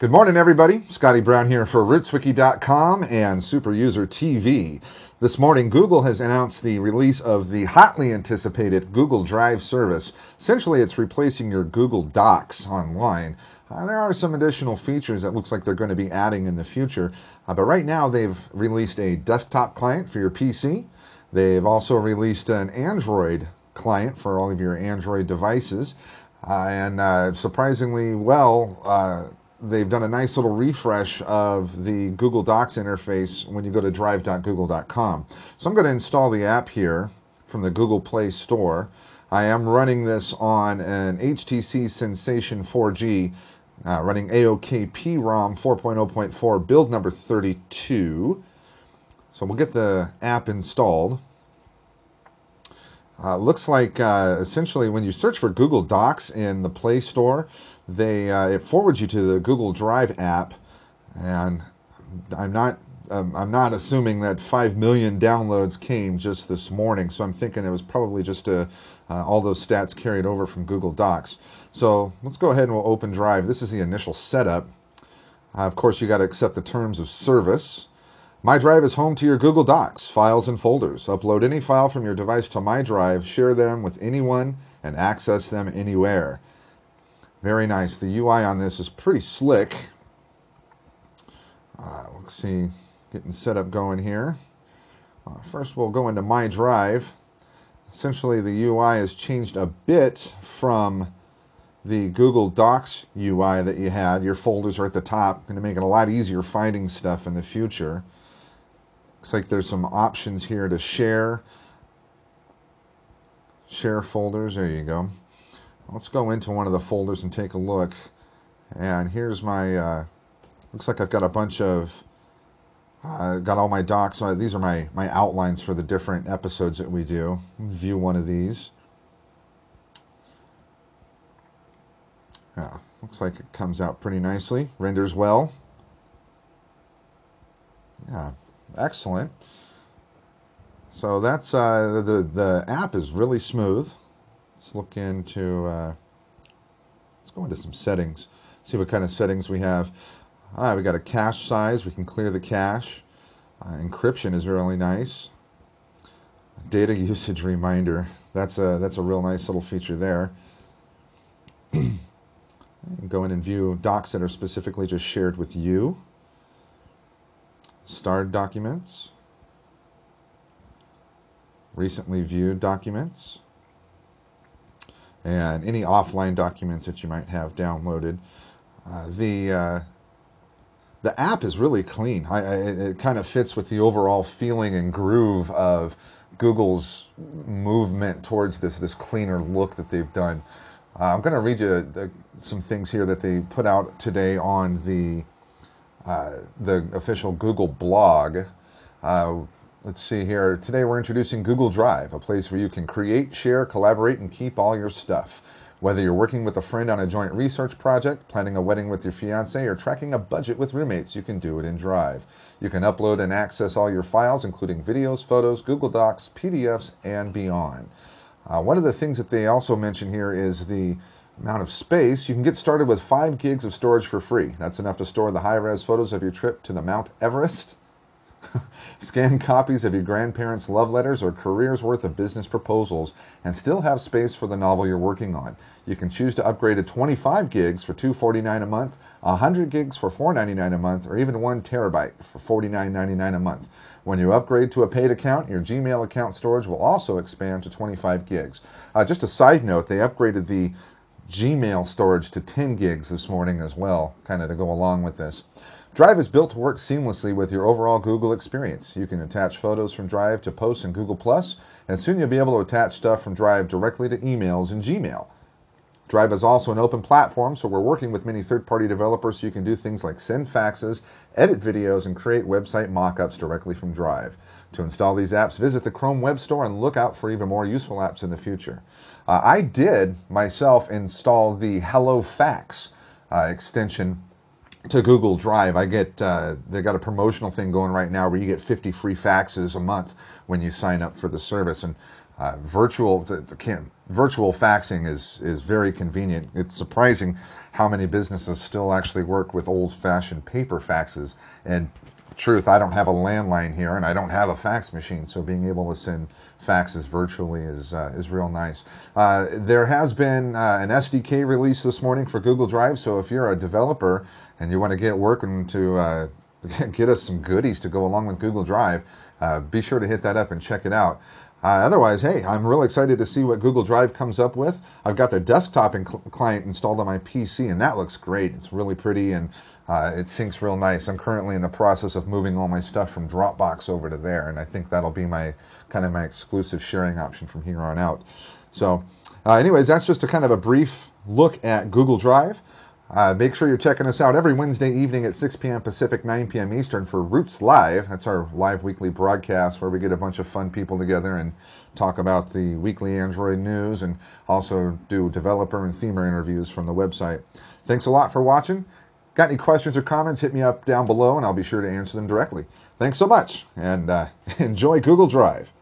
Good morning, everybody. Scotty Brown here for RootzWiki.com and SuperUser TV. This morning, Google has announced the release of the hotly anticipated Google Drive service. Essentially, it's replacing your Google Docs online. Uh, there are some additional features that looks like they're going to be adding in the future, uh, but right now they've released a desktop client for your PC. They've also released an Android client for all of your Android devices. Uh, and uh, surprisingly well, uh, they've done a nice little refresh of the Google Docs interface when you go to drive.google.com. So I'm going to install the app here from the Google Play Store. I am running this on an HTC Sensation 4G, uh, running AOKP ROM 4.0.4, build number 32. So we'll get the app installed. Uh, looks like uh, essentially when you search for Google Docs in the Play Store, they uh, it forwards you to the Google Drive app, and I'm not um, I'm not assuming that five million downloads came just this morning, so I'm thinking it was probably just a, uh, all those stats carried over from Google Docs. So let's go ahead and we'll open Drive. This is the initial setup. Uh, of course, you got to accept the terms of service. My Drive is home to your Google Docs, files, and folders. Upload any file from your device to My Drive, share them with anyone, and access them anywhere. Very nice. The UI on this is pretty slick. Uh, let's see, getting set up going here. Uh, first we'll go into My Drive. Essentially the UI has changed a bit from the Google Docs UI that you had. Your folders are at the top. Going to make it a lot easier finding stuff in the future. Looks like there's some options here to share. Share folders. There you go. Let's go into one of the folders and take a look. And here's my, uh, looks like I've got a bunch of, uh, got all my docs. So these are my, my outlines for the different episodes that we do. View one of these. Yeah, looks like it comes out pretty nicely. Renders well. Yeah, excellent. So that's, uh, the, the app is really smooth. Let's look into, uh, let's go into some settings, see what kind of settings we have. All right, we got a cache size, we can clear the cache. Uh, encryption is really nice. Data usage reminder, that's a, that's a real nice little feature there. go in and view docs that are specifically just shared with you. Starred documents. Recently viewed documents and any offline documents that you might have downloaded. Uh, the uh, the app is really clean. I, I, it kind of fits with the overall feeling and groove of Google's movement towards this this cleaner look that they've done. Uh, I'm going to read you the, some things here that they put out today on the uh, the official Google blog. Uh, Let's see here. Today we're introducing Google Drive, a place where you can create, share, collaborate, and keep all your stuff. Whether you're working with a friend on a joint research project, planning a wedding with your fiance, or tracking a budget with roommates, you can do it in Drive. You can upload and access all your files, including videos, photos, Google Docs, PDFs, and beyond. Uh, one of the things that they also mention here is the amount of space. You can get started with 5 gigs of storage for free. That's enough to store the high-res photos of your trip to the Mount Everest, Scan copies of your grandparents' love letters or career's worth of business proposals and still have space for the novel you're working on. You can choose to upgrade to 25 gigs for 249 a month, 100 gigs for 499 a month, or even 1 terabyte for $49.99 a month. When you upgrade to a paid account, your Gmail account storage will also expand to 25 gigs. Uh, just a side note, they upgraded the Gmail storage to 10 gigs this morning as well, kind of to go along with this. Drive is built to work seamlessly with your overall Google experience. You can attach photos from Drive to posts in Google+, and soon you'll be able to attach stuff from Drive directly to emails in Gmail. Drive is also an open platform, so we're working with many third-party developers so you can do things like send faxes, edit videos, and create website mockups directly from Drive. To install these apps, visit the Chrome Web Store and look out for even more useful apps in the future. Uh, I did myself install the HelloFax uh, extension to Google Drive. I get uh, they got a promotional thing going right now where you get 50 free faxes a month when you sign up for the service. And uh, virtual virtual faxing is is very convenient. It's surprising how many businesses still actually work with old-fashioned paper faxes. And truth, I don't have a landline here, and I don't have a fax machine, so being able to send faxes virtually is uh, is real nice. Uh, there has been uh, an SDK release this morning for Google Drive, so if you're a developer and you want to get working to uh, get us some goodies to go along with Google Drive, uh, be sure to hit that up and check it out. Uh, otherwise, hey, I'm really excited to see what Google Drive comes up with. I've got the desktop client installed on my PC, and that looks great. It's really pretty and uh, it syncs real nice. I'm currently in the process of moving all my stuff from Dropbox over to there, and I think that'll be my kind of my exclusive sharing option from here on out. So, uh, anyways, that's just a kind of a brief look at Google Drive. Uh, make sure you're checking us out every Wednesday evening at 6 p.m. Pacific, 9 p.m. Eastern for Rootz Live. That's our live weekly broadcast where we get a bunch of fun people together and talk about the weekly Android news and also do developer and themer interviews from the website. Thanks a lot for watching. Got any questions or comments, hit me up down below and I'll be sure to answer them directly. Thanks so much and uh, enjoy Google Drive.